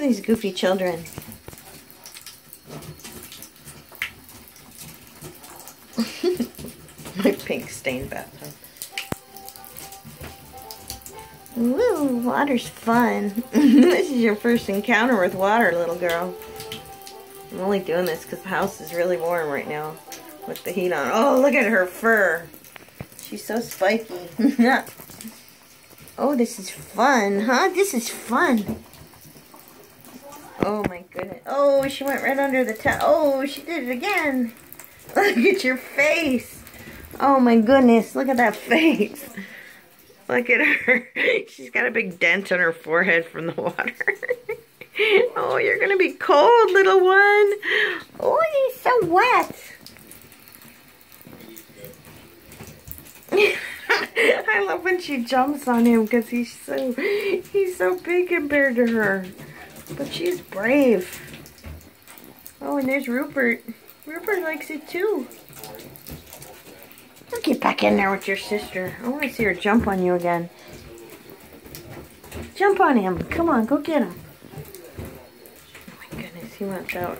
at these goofy children. My pink stained bathtub. Woo, water's fun. this is your first encounter with water, little girl. I'm only doing this because the house is really warm right now with the heat on. Oh, look at her fur. She's so spiky. oh, this is fun, huh? This is fun. Oh my goodness. Oh, she went right under the towel. Oh, she did it again. Look at your face. Oh my goodness, look at that face. Look at her. She's got a big dent on her forehead from the water. oh, you're going to be cold, little one. Oh, you're so wet. I love when she jumps on him because he's so he's so big compared to her. But she's brave. Oh, and there's Rupert. Rupert likes it too. I'll get back in there with your sister. I want to see her jump on you again. Jump on him. Come on, go get him. Oh my goodness, he went out.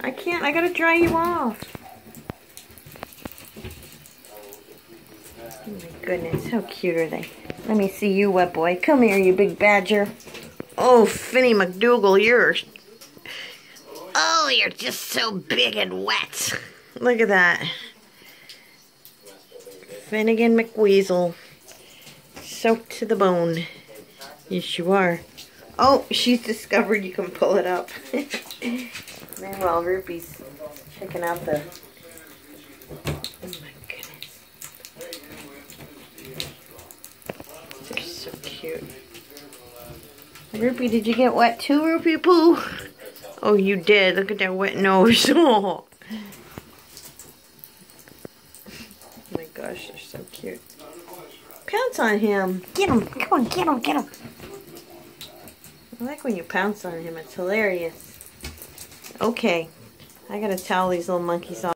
I can't. I gotta dry you off. Oh my goodness, how cute are they? Let me see you, wet boy. Come here, you big badger. Oh, Finny McDougal, you're... Oh, you're just so big and wet. Look at that. Finnegan McWeasel. Soaked to the bone. Yes, you are. Oh, she's discovered you can pull it up. Meanwhile, Ruby's checking out the... Oh my goodness. They're so cute. Rupee, did you get wet too, Rupee Poo? Oh, you did. Look at that wet nose. Oh. my gosh, they're so cute. Pounce on him. Get him. Come on, get him, get him. I like when you pounce on him. It's hilarious. Okay. I gotta towel these little monkeys off.